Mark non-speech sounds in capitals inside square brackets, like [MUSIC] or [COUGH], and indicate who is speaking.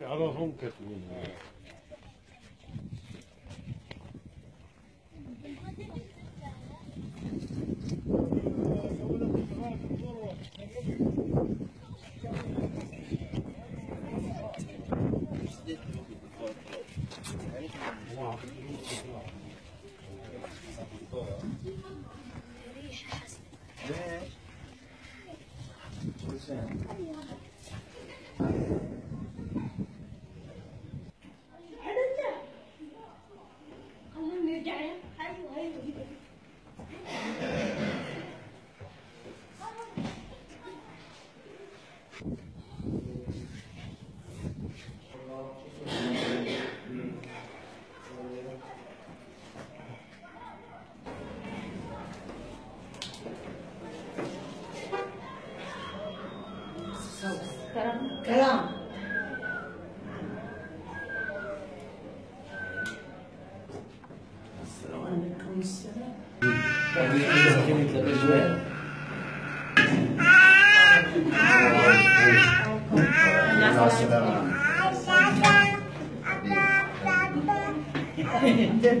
Speaker 1: شعرهم كتمين Caramba. Caramba.
Speaker 2: comes.
Speaker 3: [LAUGHS]